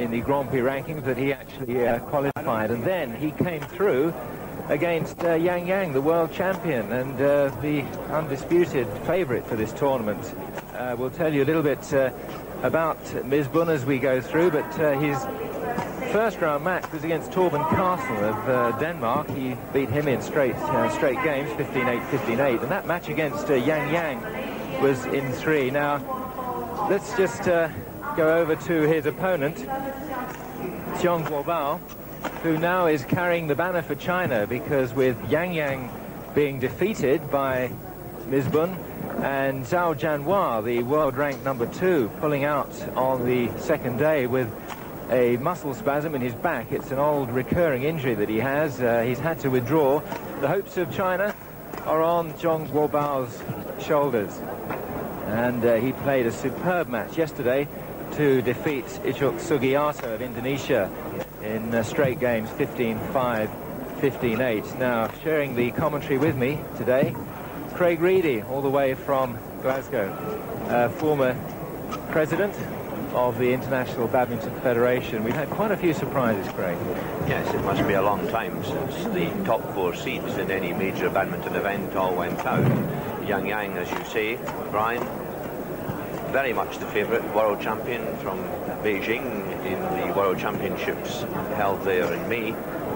in the Grand Prix rankings that he actually uh, qualified. And then he came through against uh, Yang Yang, the world champion and uh, the undisputed favourite for this tournament. Uh, we'll tell you a little bit uh, about Misbun as we go through, but uh, his first round match was against Torben Carlsen of uh, Denmark. He beat him in straight straight games, 15-8, 15-8. And that match against Yang Yang was in three. Now, let's just go over to his opponent, Xiong Guobao who now is carrying the banner for China because with Yang Yang being defeated by Misbun and Zhao Jianhua, the world ranked number two, pulling out on the second day with a muscle spasm in his back. It's an old recurring injury that he has. Uh, he's had to withdraw. The hopes of China are on Xiong Guobao's shoulders. And uh, he played a superb match yesterday to defeat Icuk Sugiarto of Indonesia in uh, straight games 15-5, 15-8. Now, sharing the commentary with me today, Craig Reedy, all the way from Glasgow, uh, former president of the International Badminton Federation. We've had quite a few surprises, Craig. Yes, it must be a long time since the top four seeds in any major badminton event all went out. Yang Yang, as you say, Brian, very much the favourite world champion from Beijing in the World Championships held there in May.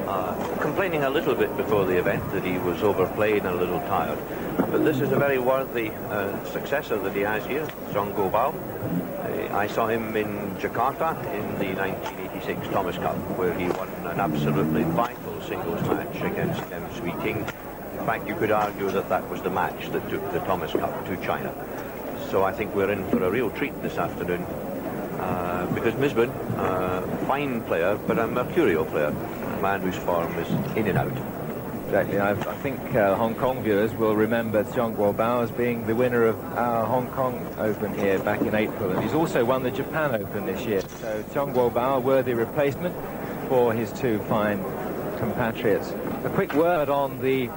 Uh, complaining a little bit before the event that he was overplayed and a little tired. But this is a very worthy uh, successor that he has here, Xiong Guobao. Uh, I saw him in Jakarta in the 1986 Thomas Cup, where he won an absolutely vital singles match against Kem Sui. In fact, you could argue that that was the match that took the Thomas Cup to China. So I think we're in for a real treat this afternoon. Uh, because Misbun, uh, fine player, but a mercurial player, a man whose form is in and out. Exactly. I, I think uh, Hong Kong viewers will remember Xiong Guobao as being the winner of our Hong Kong Open here back in April, and he's also won the Japan Open this year. So Xiong Guobao, a worthy replacement for his two fine compatriots. A quick word on the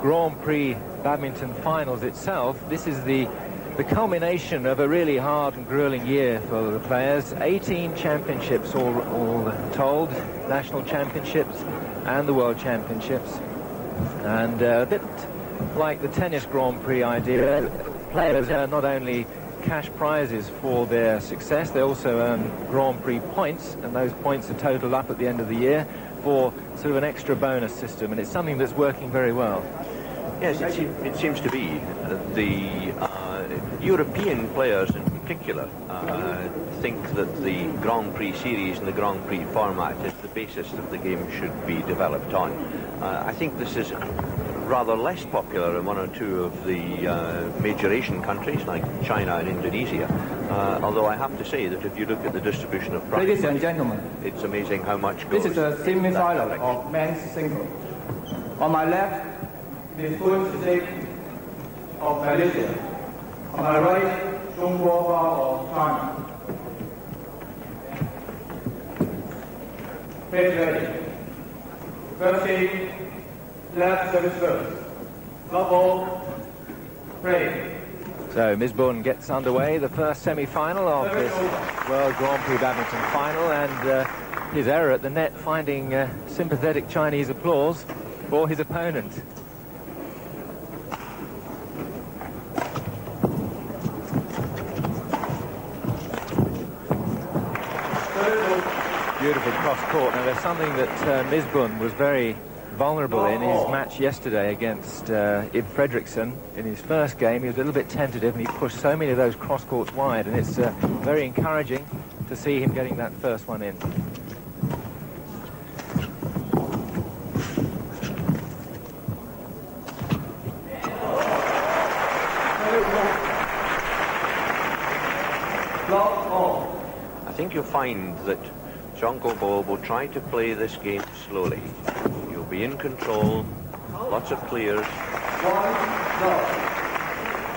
Grand Prix badminton finals itself. This is the the culmination of a really hard and grueling year for the players. 18 championships all, all told, national championships and the world championships. And uh, a bit like the tennis Grand Prix idea, players earn not only cash prizes for their success, they also earn Grand Prix points, and those points are totaled up at the end of the year for sort of an extra bonus system, and it's something that's working very well. Yes, it, it seems to be. the uh, European players in particular uh, think that the Grand Prix series and the Grand Prix format is the basis that the game should be developed on. Uh, I think this is rather less popular in one or two of the uh, major Asian countries like China and Indonesia. Uh, although I have to say that if you look at the distribution of prize, ladies and gentlemen, it's amazing how much goes. This is the semi-final of men's single. On my left, the full state of Malaysia. On my right, Xiong Guobao of China. Face ready. First game, left service first. Double, play. So Misbun gets underway, the first semi-final of this World Grand Prix Badminton final, and uh, his error at the net finding uh, sympathetic Chinese applause for his opponent. Beautiful cross court. Now, there's something that uh, Misbun was very vulnerable in his match yesterday against uh, Ib Frederiksen. In his first game, he was a little bit tentative, and he pushed so many of those cross courts wide, and it's uh, very encouraging to see him getting that first one in. I think you'll find that Xiong Guobao will try to play this game slowly. You'll be in control, lots of clears,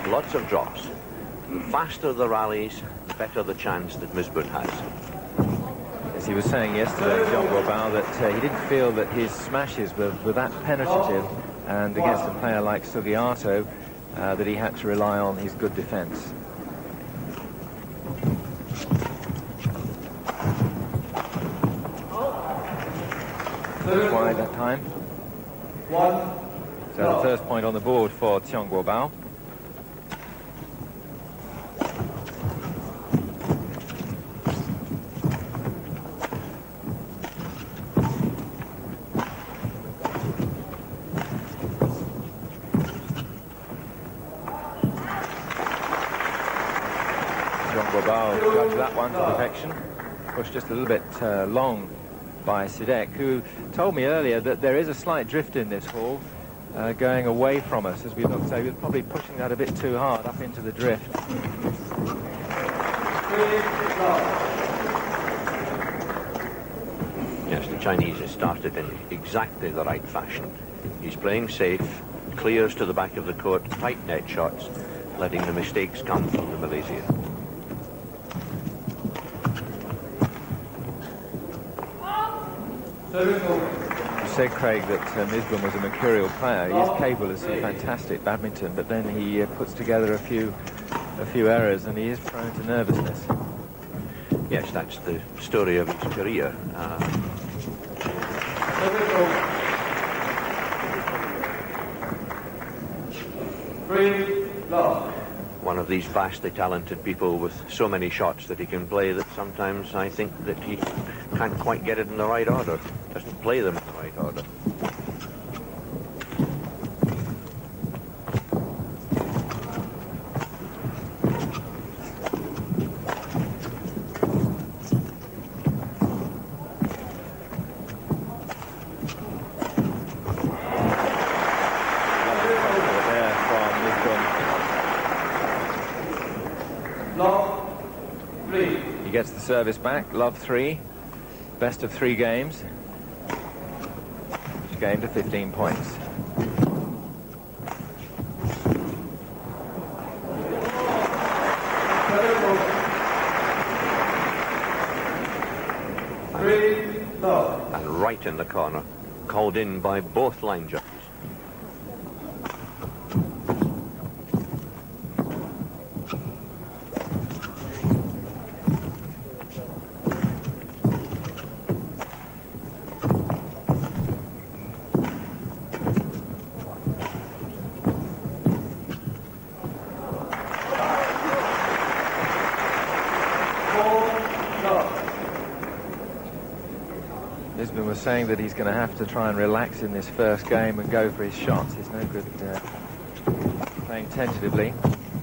lots of drops. The faster the rallies, the better the chance that Misbun has. As he was saying yesterday, Xiong Guobao, that uh, he didn't feel that his smashes were, were that penetrative, and against a player like Sugiarto, uh, that he had to rely on his good defence. Wide that time. One. So the first point on the board for Xiong Guobao. Xiong Guobao judged that one to perfection. Pushed just a little bit uh, long by Sidek, who told me earlier that there is a slight drift in this hall uh, going away from us as we look. So he was probably pushing that a bit too hard up into the drift. Yes, the Chinese have started in exactly the right fashion. He's playing safe, clears to the back of the court, tight net shots, letting the mistakes come from the Malaysian. You said, Craig, that uh, Misbun was a mercurial player. He is capable of some fantastic badminton, but then he uh, puts together a few, a few errors, and he is prone to nervousness. Yes, that's the story of his career. Uh, one of these vastly talented people with so many shots that he can play that sometimes I think that he can't quite get it in the right order, doesn't play them in the right order. There from Misbun. Love. Three. He gets the service back. Love three. Best of three games. Game to 15 points. Three. And right in the corner, called in by both line Love. Misbun was saying that he's going to have to try and relax in this first game and go for his shots. It's no good uh, playing tentatively.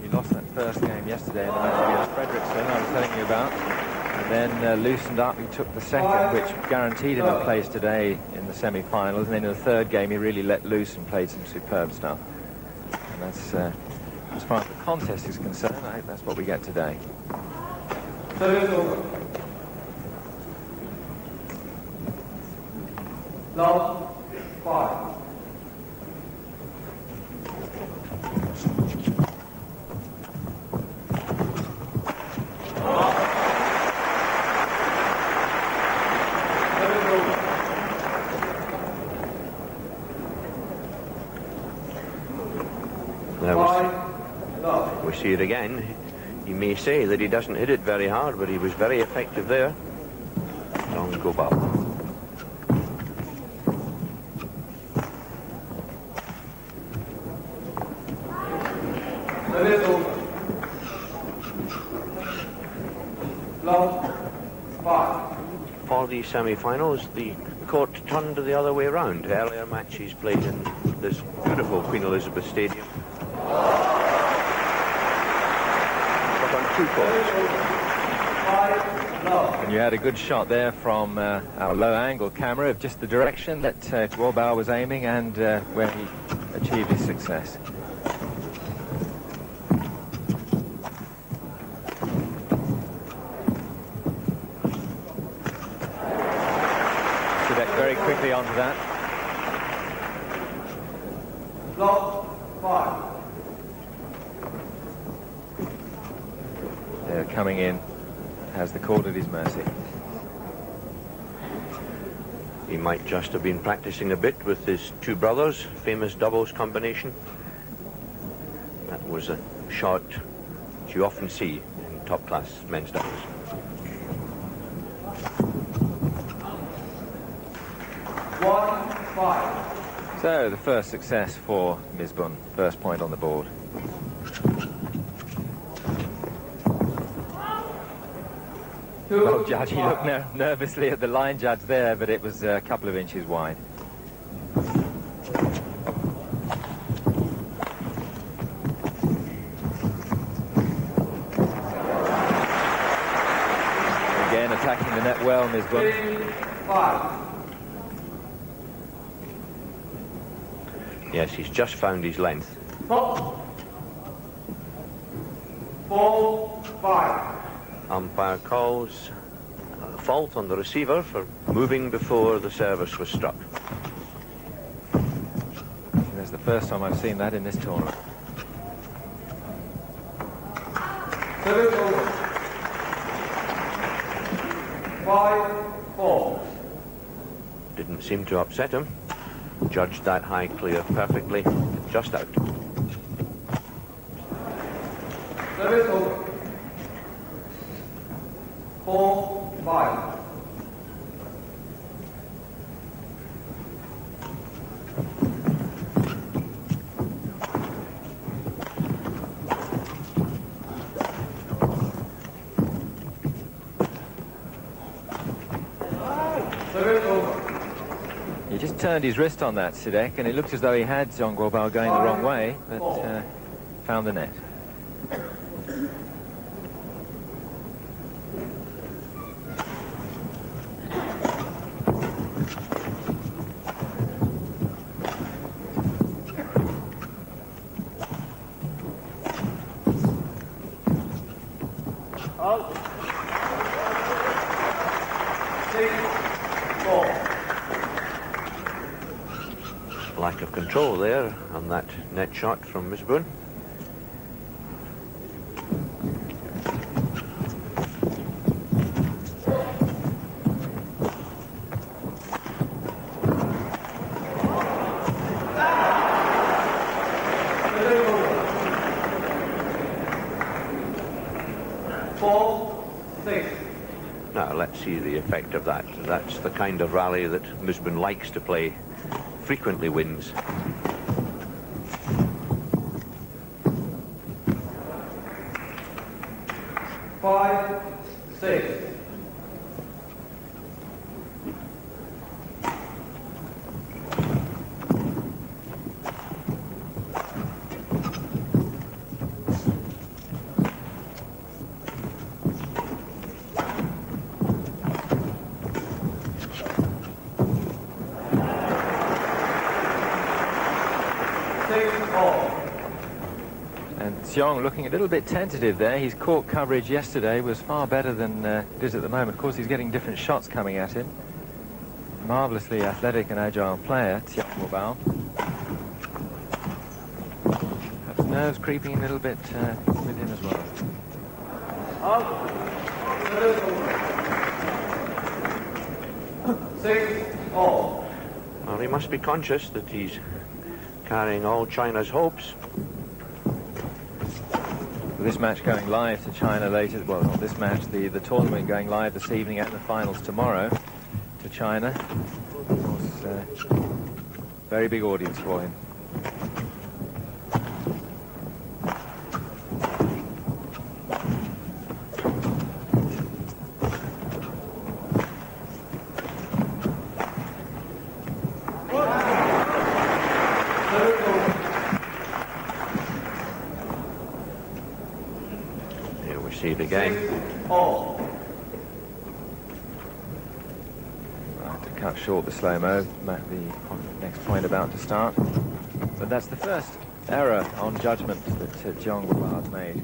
He lost that first game yesterday in the match against Frederiksen, I was telling you about. And then uh, loosened up. He took the second, which guaranteed him a place today in the semi-finals. And then in the third game, he really let loose and played some superb stuff. And that's, uh, as far as the contest is concerned, I hope that's what we get today. Service over. Love. Five. Service over. There was, Five. Love. we see it again. You may say that he doesn't hit it very hard, but he was very effective there. Long go back. Service over. Love. Five. For the semi-finals, the court turned the other way around. Earlier matches played in this beautiful Queen Elizabeth Stadium. But on two courts. And you had a good shot there from uh, our low-angle camera of just the direction that uh, was aiming and uh, where he achieved his success. Sidek very quickly onto that. Love. Five. They're coming in, has the court at his mercy. He might just have been practicing a bit with his two brothers, famous doubles combination. That was a shot that you often see in top-class men's doubles. One, five. So the first success for Misbun, first point on the board. Well, Judge, he looked ner nervously at the line judge there, but it was a couple of inches wide. Again, attacking the net well, Misbun. Three, five. Yes, he's just found his length. Four. Four, five. Umpire calls a fault on the receiver for moving before the service was struck. That's the first time I've seen that in this tournament. Service over. Five, four. Didn't seem to upset him. Judged that high clear perfectly, just out. Service over. Four, five. Turned his wrist on that, Sidek, and it looked as though he had Xiong Guobao going the wrong way, but uh, found the net. Six, four. Lack of control there on that net shot from six. Now let's see the effect of that. That's the kind of rally that Misbun likes to play, frequently wins. Five, six. Six, all. And Xiong looking a little bit tentative there. His court coverage yesterday was far better than uh, it is at the moment. Of course, he's getting different shots coming at him. Marvellously athletic and agile player, Guobao. Perhaps nerves creeping a little bit uh, with him as well. Well, he must be conscious that he's carrying all China's hopes. This match going live to China later, well, not this match, the, the tournament going live this evening at the finals tomorrow to China. Of course, uh, very big audience for him. Here Right, to cut short the slow-mo, the next point about to start. But that's the first error on judgment that uh, Xiong Guobao made.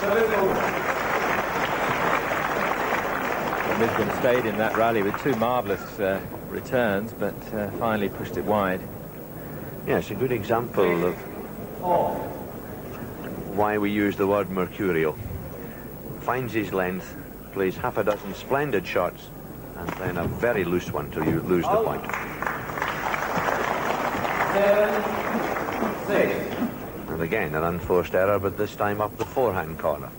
Service over. Misbun stayed in that rally with two marvellous uh, returns, but uh, finally pushed it wide. Yes, a good example of why we use the word mercurial. Finds his length, plays half a dozen splendid shots, and then a very loose one till you lose the point. Seven, six. And again, an unforced error, but this time up the forehand corner.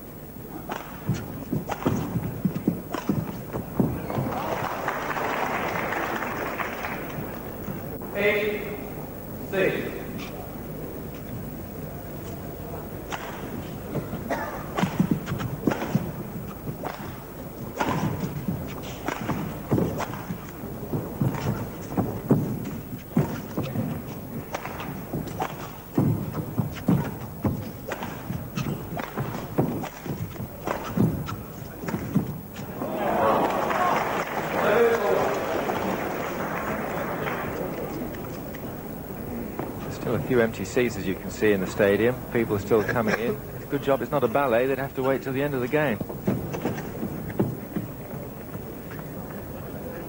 Few empty seats, as you can see in the stadium. People are still coming in. Good job it's not a ballet. They'd have to wait till the end of the game.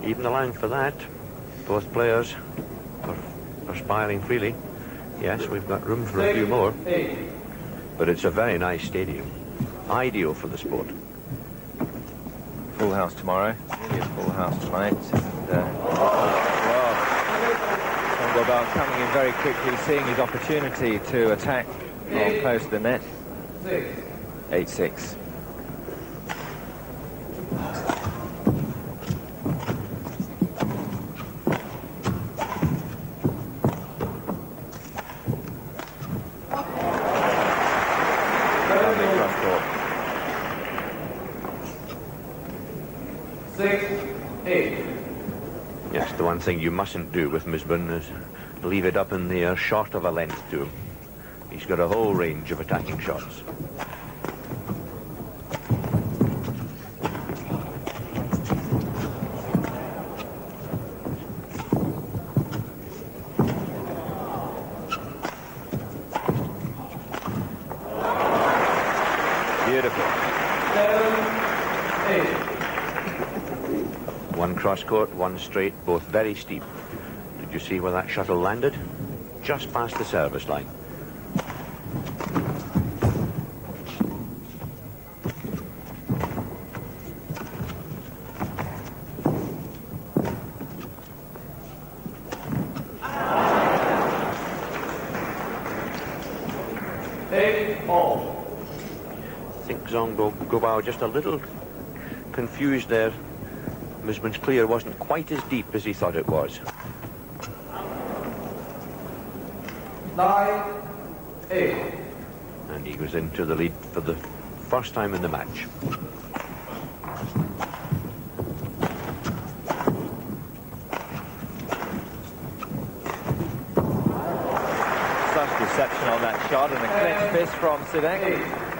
Even the allowing for that, both players are, smiling freely. Yes, we've got room for a few more, but it's a very nice stadium. Ideal for the sport. Full house tomorrow. Full house tonight. And, uh, Coming in very quickly, seeing his opportunity to attack close to the net. Six. 8-6. Lovely cross court. Six, eight. Yes, the one thing you mustn't do with Miss Misbun is leave it up in the air short of a length to him. He's got a whole range of attacking shots. Beautiful. Seven, eight. One cross court, one straight, both very steep. Did you see where that shuttle landed? Just past the service line. Think Xiong Guobao just a little confused there. Misbun's clear wasn't quite as deep as he thought it was. Nine, eight. And he goes into the lead for the first time in the match. Such reception on that shot and a clenched fist from Sidek. Eight.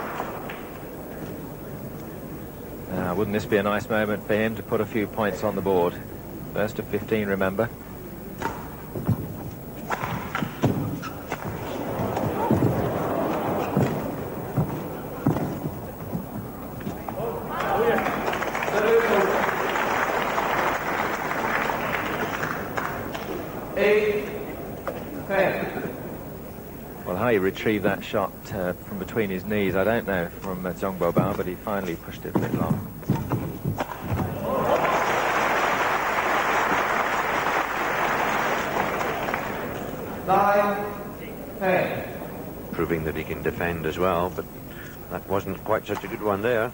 Uh, wouldn't this be a nice moment for him to put a few points on the board? First of 15, remember. He retrieved that shot uh, from between his knees, I don't know, from uh, Zhong Bao, but he finally pushed it a bit long. Nine, ten. Proving that he can defend as well, but that wasn't quite such a good one there.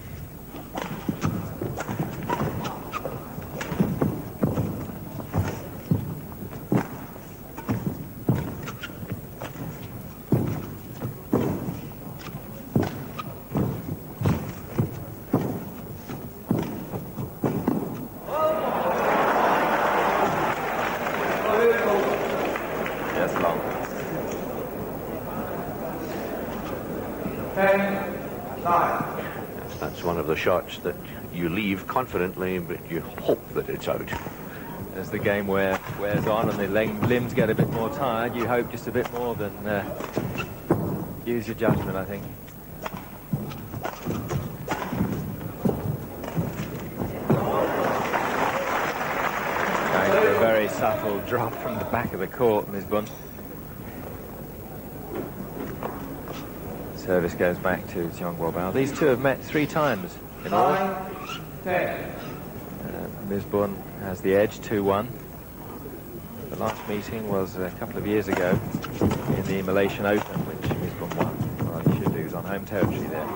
Shots that you leave confidently, but you hope that it's out. As the game wear, wears on and the limbs get a bit more tired, you hope just a bit more than uh, use your judgment, I think. A very subtle drop from the back of the court, Misbun. Service goes back to Xiong Guobao. These two have met three times in all. Nine, ten. Uh, Misbun has the edge, 2-1. The last meeting was a couple of years ago in the Malaysian Open, which Misbun won. Well, he should do. He's on home territory there.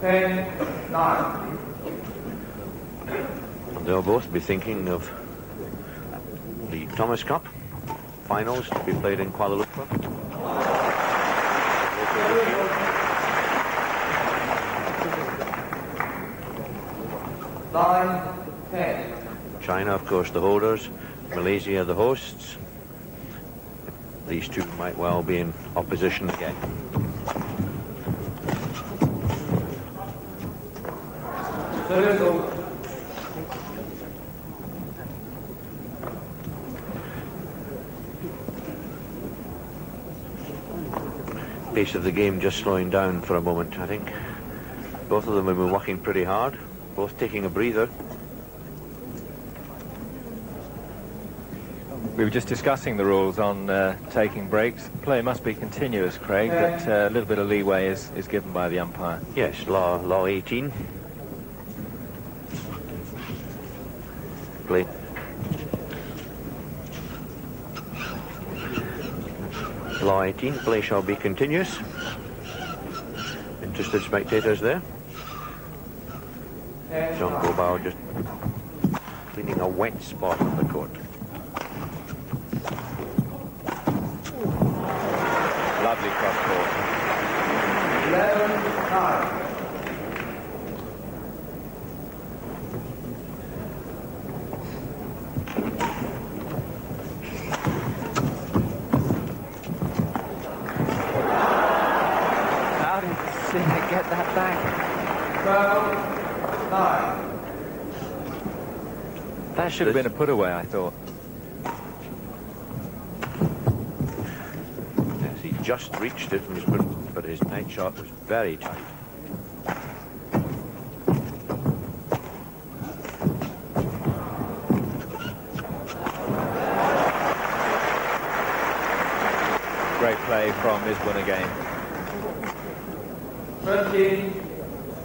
Ten, nine. They'll both be thinking of the Thomas Cup finals to be played in Kuala Lumpur. Nine, ten. China, of course, the holders. Malaysia, the hosts. These two might well be in opposition again. Pace of the game just slowing down for a moment, I think. Both of them have been working pretty hard, both taking a breather. We were just discussing the rules on uh, taking breaks. Play must be continuous, Craig, but uh, a little bit of leeway is, is given by the umpire. Yes, law law 18. Play. Law 18, play shall be continuous. Interested spectators there. Xiong Guobao just cleaning a wet spot on the court. Lovely cross court. 11 should have been a put away, I thought. Yes, he just reached it, but his night shot was very tight. Great play from Misbun again. Thirteen,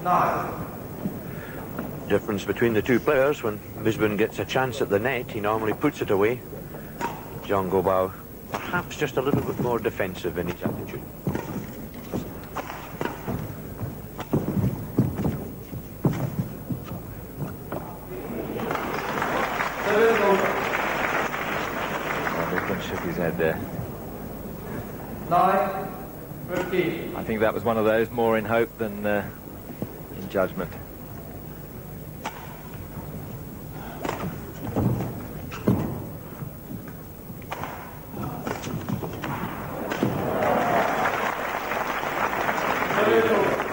nine. Difference between the two players, when Misbun gets a chance at the net, he normally puts it away. Xiong Guobao, perhaps just a little bit more defensive in his attitude. Service over. Shook his head there. Nine, fifteen. I think that was one of those more in hope than uh, in judgment.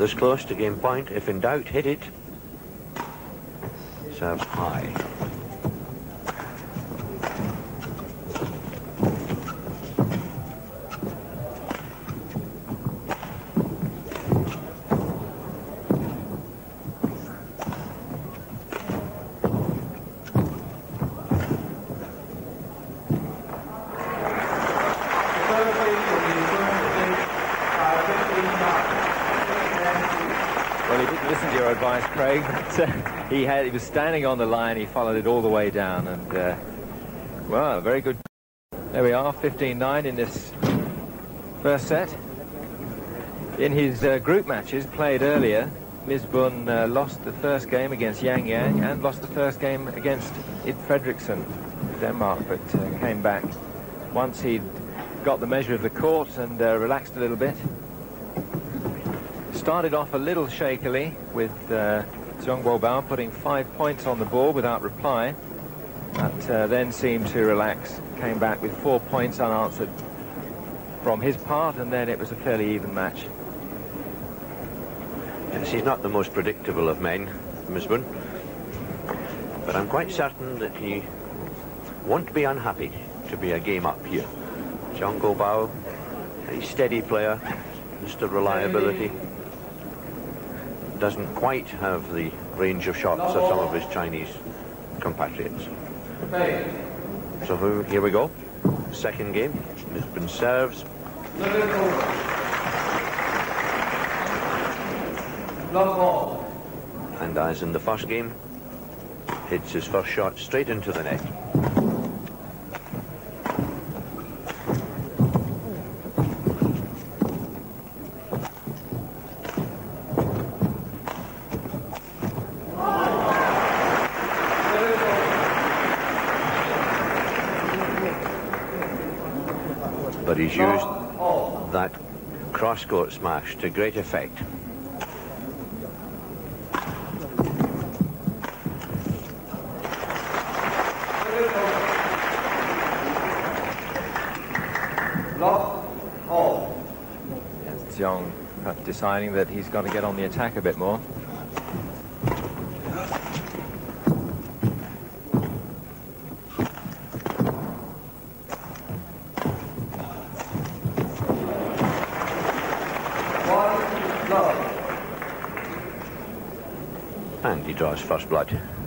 this close to game point, if in doubt, hit it. Serves high. Service to the United uh, fifteen, nine. Well, he didn't listen to your advice, Craig. But, uh, he had he was standing on the line. He followed it all the way down, and uh, well, very good. There we are, 15-9 in this first set. In his uh, group matches played earlier, Misbun uh, lost the first game against Yang Yang and lost the first game against Ib Frederiksen Denmark, but uh, came back once he'd got the measure of the court and uh, relaxed a little bit. Started off a little shakily with uh, Zhong Bao putting five points on the board without reply, but uh, then seemed to relax, came back with four points unanswered from his part, and then it was a fairly even match. He's not the most predictable of men, Misbun. But I'm quite certain that he won't be unhappy to be a game up here. Xiong Guobao, a steady player, just a reliability. Doesn't quite have the range of shots of some of his Chinese compatriots. So here we go. Second game. Misbun serves. And as in the first game, hits his first shot straight into the net. He's used that cross-court smash to great effect. Xiong deciding that he's got to get on the attack a bit more. Draws first blood.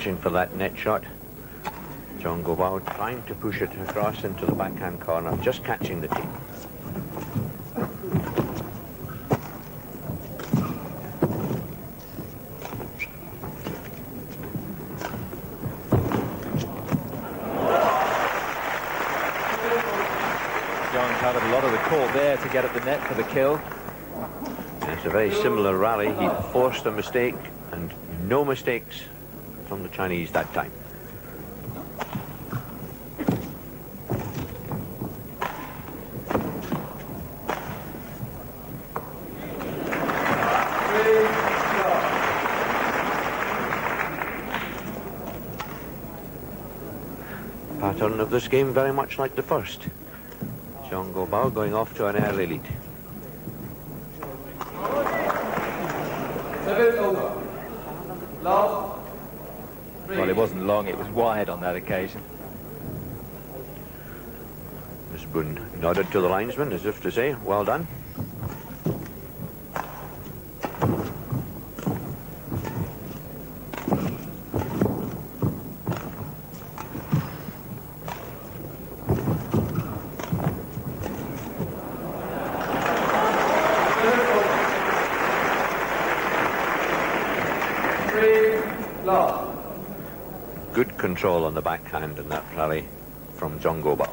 Stretching for that net shot. Xiong Guobao trying to push it across into the backhand corner, just catching the tee. John covered a lot of the call there to get at the net for the kill. It's a very similar rally. He forced a mistake and no mistakes from the Chinese that time. Pattern of this game very much like the first. Xiong Guobao going off to an early lead. Well, it wasn't it was wide on that occasion. Misbun nodded to the linesman as if to say, well done. Good on in that rally from Xiong Guobao.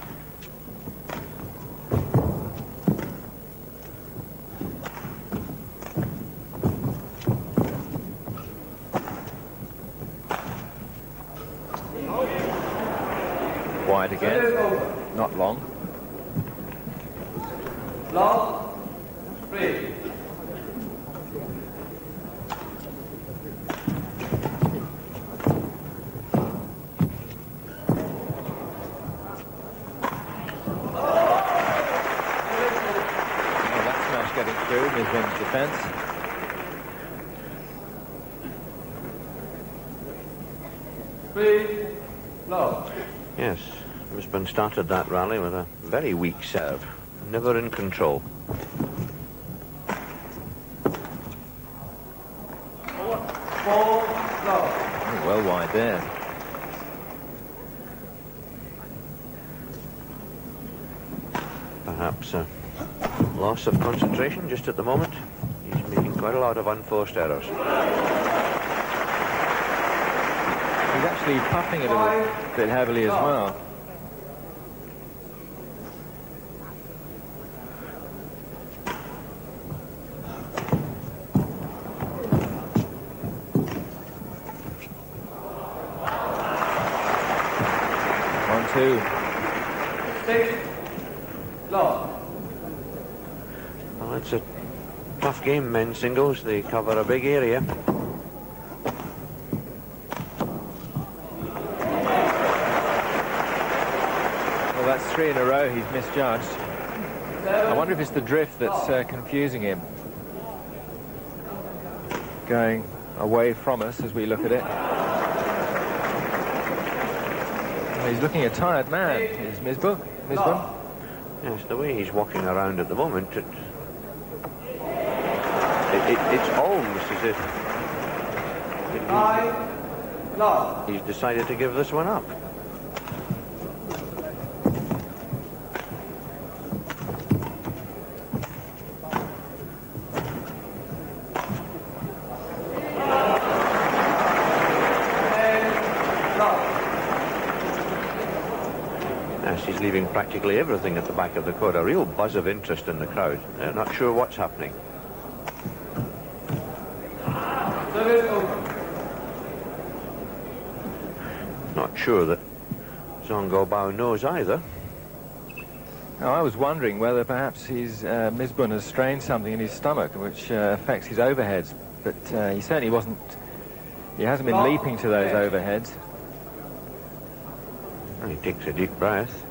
Wide again. Not long. Well, that smash getting through Misbun's defence. Yes, Misbun started that rally with a very weak serve, never in control. Oh, well wide there. Perhaps a loss of concentration just at the moment. He's making quite a lot of unforced errors. He's actually puffing a little bit heavily as well. One, two. Six. Love. Well, it's a tough game, men's singles. They cover a big area. Well, that's three in a row he's misjudged. I wonder if it's the drift that's uh, confusing him. Going away from us as we look at it. Well, he's looking a tired man, is Misbun. Misbun. Yes, the way he's walking around at the moment, it, it, it, it's almost as if Nine. Love. he's decided to give this one up. Ten. Love. Yes, he's leaving practically everything at the back of the court. A real buzz of interest in the crowd. They're not sure what's happening. Service over. Not sure that Xiong Guobao knows either. Now, I was wondering whether perhaps his uh, Misbun has strained something in his stomach, which uh, affects his overheads. But uh, he certainly wasn't. He hasn't been No. leaping to those Yeah. overheads. And he takes a deep breath.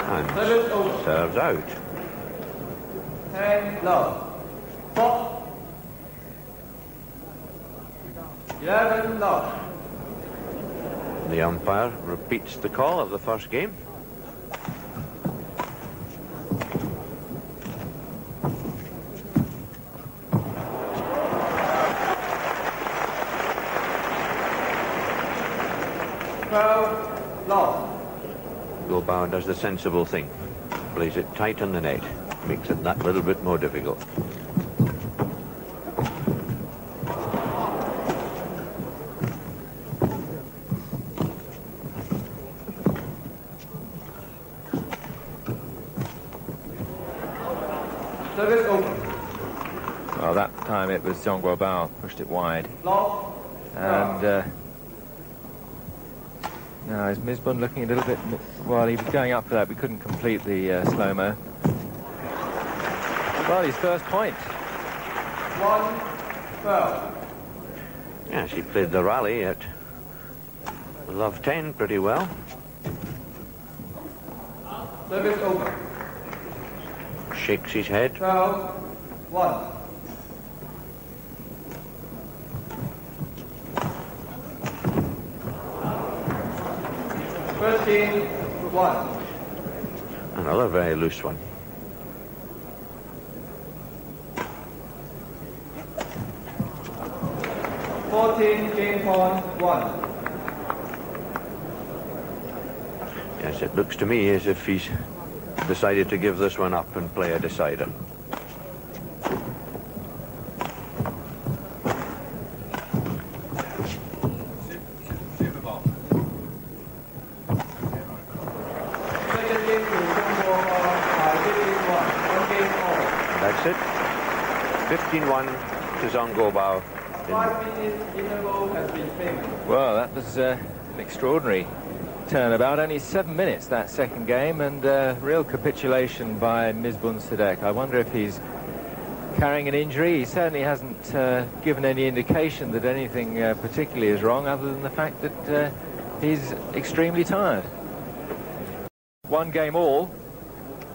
And serves out. Ten. Love. Eleven. The umpire repeats the call of the first game. Twelve. Love. Guobao does the sensible thing. Plays it tight on the net. Makes it that little bit more difficult. Service over. Well, that time it was Zhong Bao pushed it wide. And uh, now is Misbun looking a little bit... while Well, he was going up for that. We couldn't complete the uh, slow-mo. Well, his first point. One. Twelve. Yes, he played the rally at love 10 pretty well. Service over. Shakes his head. Twelve. One. Thirteen. One. Another very loose one. Fourteen. Game point. One. Yes, it looks to me as if he's decided to give this one up and play a decider. Second game to Singapore by fifteen one. One game all. That's it. 15-1 to Xiong Guobao. Five minutes interval has been taken. Well, that was uh, an extraordinary turnabout. Only seven minutes that second game, and uh, real capitulation by Misbun Sidek. I wonder if he's carrying an injury. He certainly hasn't uh, given any indication that anything uh, particularly is wrong, other than the fact that uh, he's extremely tired. One game all.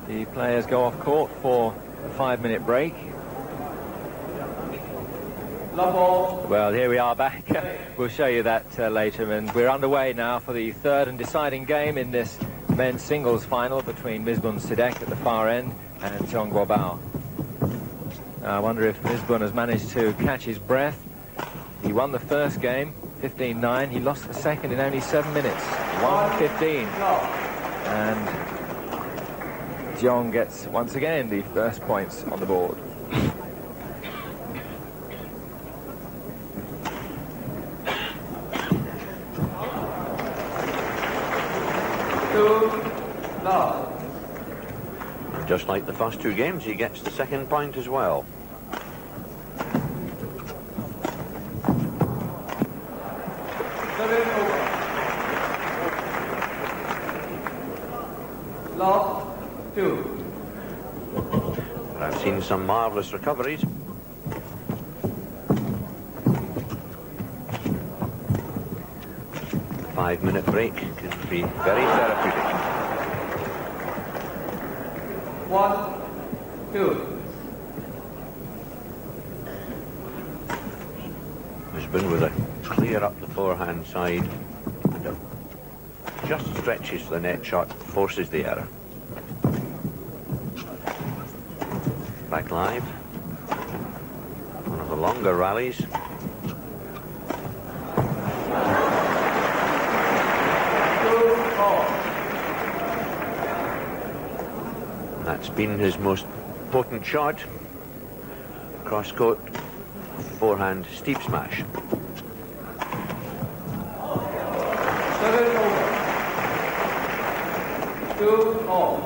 The players go off court for a five-minute break. Well, here we are back. we'll show you that uh, later. And we're underway now for the third and deciding game in this men's singles final between Misbun Sidek at the far end and Xiong Guobao. I wonder if Misbun has managed to catch his breath. He won the first game, 15-9. He lost the second in only seven minutes, 1-15. And Xiong gets, once again, the first points on the board. Just like the first two games, he gets the second point as well. Love. Two. I've seen some marvellous recoveries. Five minute break can be very therapeutic. One. Two. Misbun with a clear up the forehand side and just stretches the net shot, forces the error. Back live. One of the longer rallies. Been his most potent shot. Cross court, forehand steep smash. Seven over. Two. All.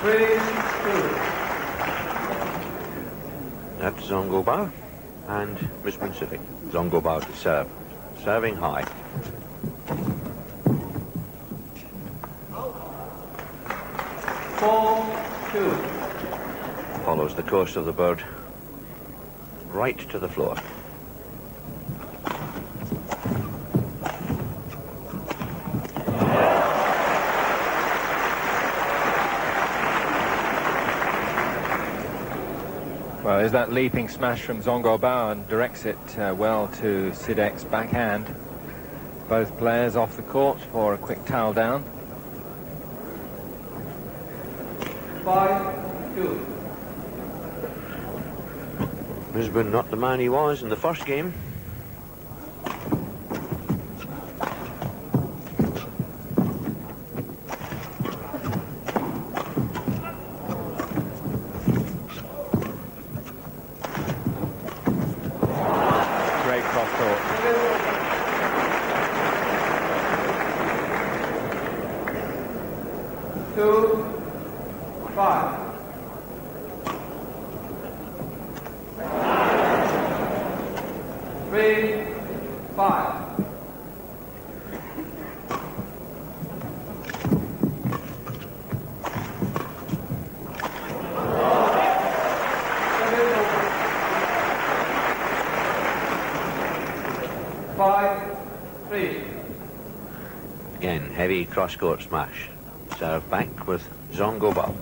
Three. Two. That's Zongo and Misbun Zongo to serve. Serving high. Four. Two. Follows the course of the bird right to the floor. Well, there's that leaping smash from Xiong Guobao and directs it uh, well to Sidek's backhand. Both players off the court for a quick towel down. Five. Two. Misbun not the man he was in the first game. Great cross court. Two. Five. Three. Five. Seven over. Five. Three. Again, cross-court smash. Serve back with Xiong Guobao.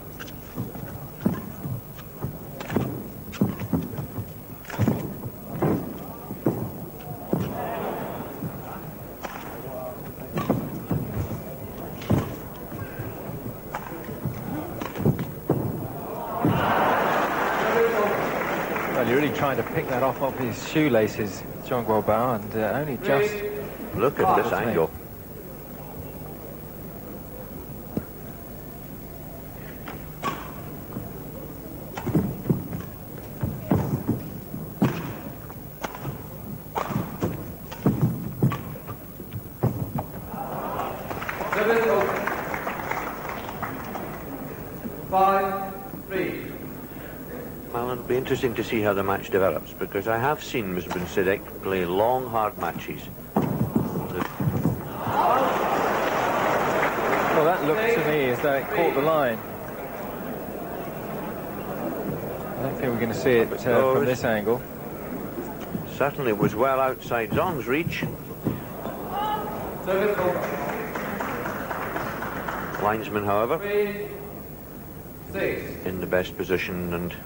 Seven. Well, you're really trying to pick that off of his shoelaces, Xiong Guobao, and uh, only just Look at this angle. Seven over. Five, three. Well, it'll be interesting to see how the match develops because I have seen Misbun Sidek play long, hard matches. Well, that looked to me as though it caught the line. I don't think we're going to see it uh, from this angle. certainly was well outside Xiong's reach. Linesman, however, in the best position and the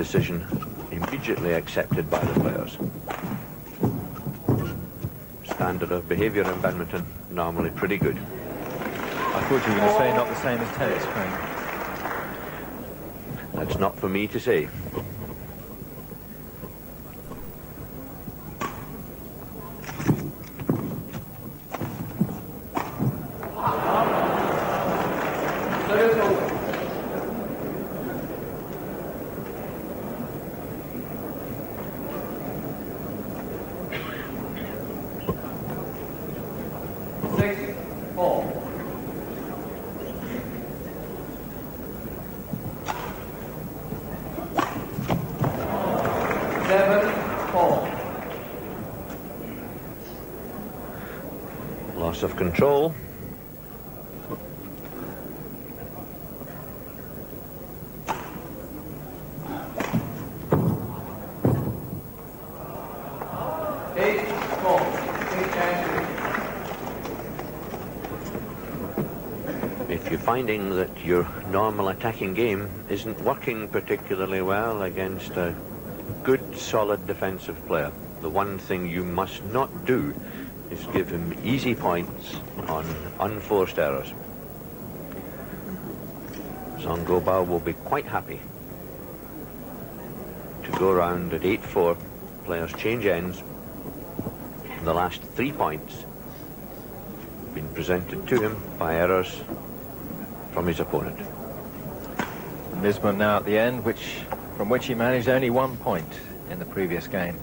decision immediately accepted by the players. Standard of behaviour in badminton normally pretty good. I thought you were going to say not the same as tennis, Frank. That's not for me to say. Seven over. six, four. Seven, four. Loss of control. If you're finding that your normal attacking game isn't working particularly well against a good, solid defensive player, the one thing you must not do is give him easy points on unforced errors. Xiong Guobao will be quite happy to go around at 8-4. Players change ends. The last three points been presented to him by errors from his opponent. Misbun now at the end, which from which he managed only one point in the previous game.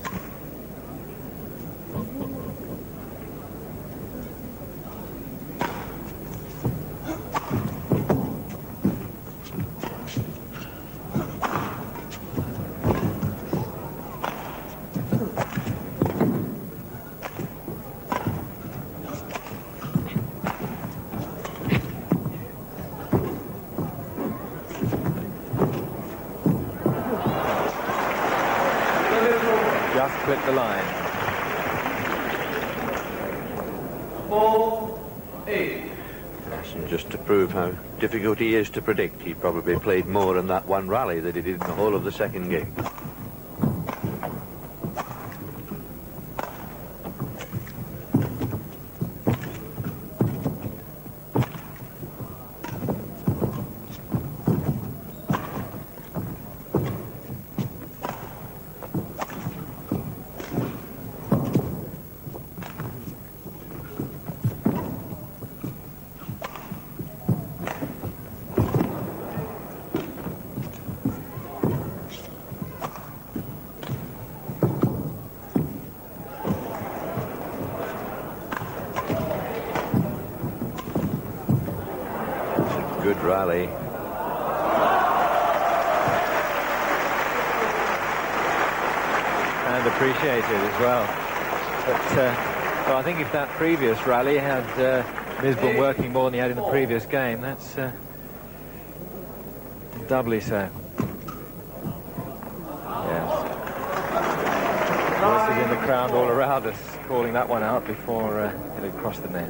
Just the line. four, eight. And just to prove how difficult he is to predict, he probably played more in that one rally than he did in the whole of the second game. Good rally. and appreciated as well. But uh, so I think if that previous rally had uh, Misbun working more than he had in the previous game, that's uh, doubly so. Yes. Voices in the crowd all around us calling that one out before uh, it had crossed the net.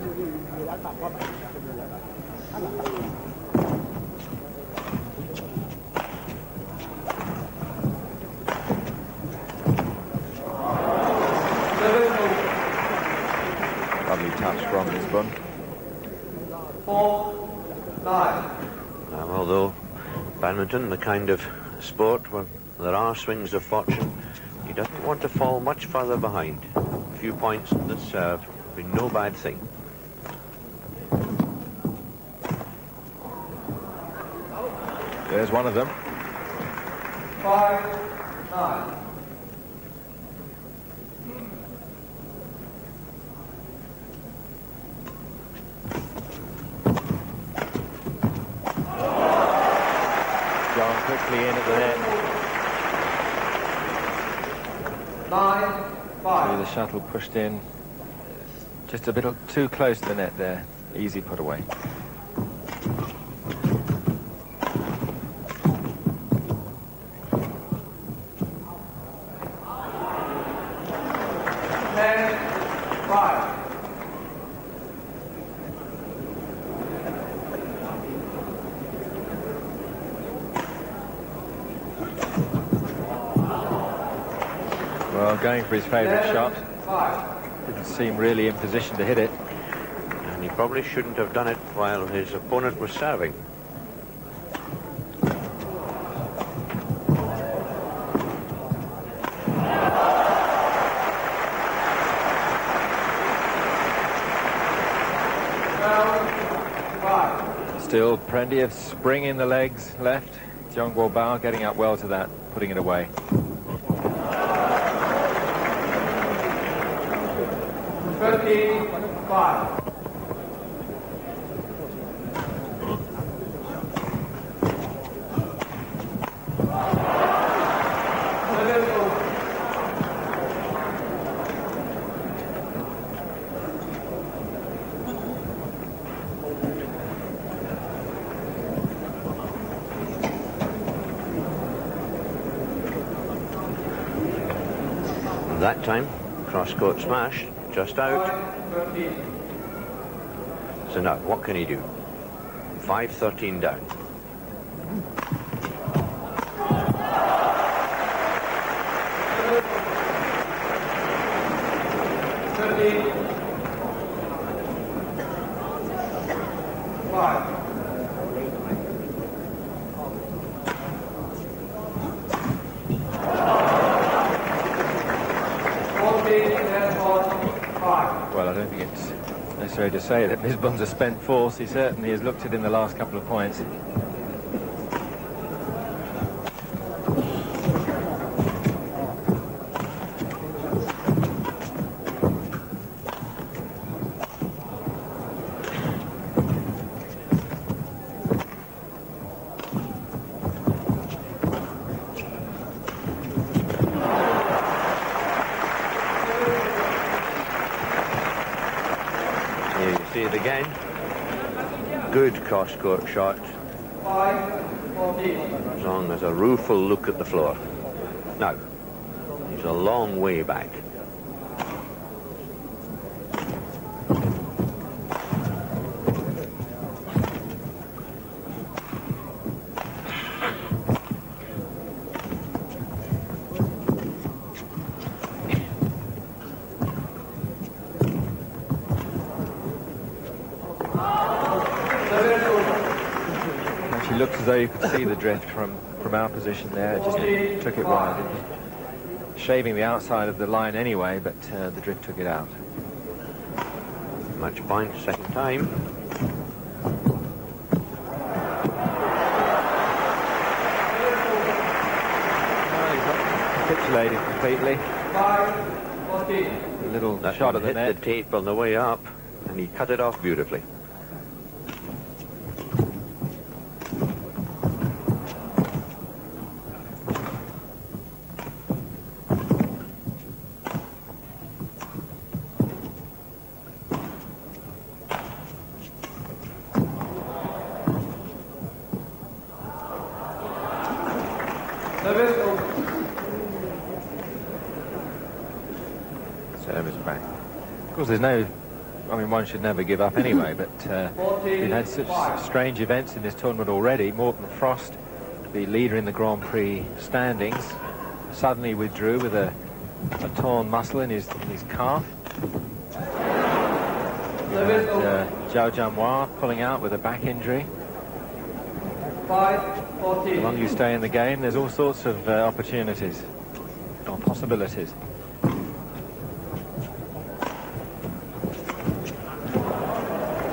Seven, Lovely touch from Misbun. four, nine. Um, although badminton, the kind of sport where there are swings of fortune, he doesn't want to fall much further behind. A few points in the serve would be no bad thing. There's one of them. Five, nine. Gone quickly in at the net. Nine, See five. the shuttle pushed in just a bit too close to the net there. Easy put away. For his favourite shot. Didn't seem really in position to hit it. And he probably shouldn't have done it while his opponent was serving. Still plenty of spring in the legs left. Xiong Guobao getting up well to that, putting it away. that time. Crosscourt smash just out. So now, what can he do? 5-13 down. Five. Well, I don't think it's necessary to say a spent force. He certainly has looked it in the last couple of points. Here you see it again. Good cross-court shot, as long as a rueful look at the floor. Now, he's a long way back. Actually looks as though you could see the drift from, from our position there. It just took it wide. It shaving the outside of the line anyway, but uh, the drift took it out. Match point, second time. Well, he's not capitulated completely. A little That shot one at the hit net. the tape on the way up, and he cut it off beautifully. Service over. Service back. Of course, there's no. I mean, one should never give up anyway, but uh, we've had such strange events in this tournament already. Morten Frost, the leader in the Grand Prix standings, suddenly withdrew with a, a torn muscle in his, in his calf. And, uh, Zhao Jianhua pulling out with a back injury. The longer you stay in the game, there's all sorts of uh, opportunities or possibilities.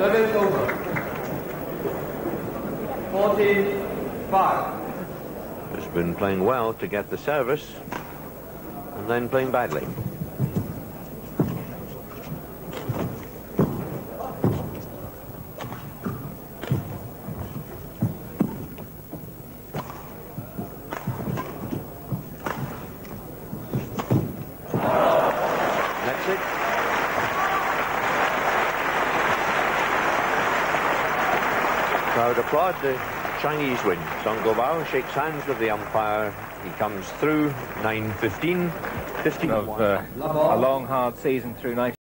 Service over. Fourteen, five. Has been playing well to get the service, and then playing badly. That's it. Crowd applaud the Chinese win. Xiong Guobao shakes hands with the umpire. He comes through 9.15, 15 Of uh, a long, hard season through 19.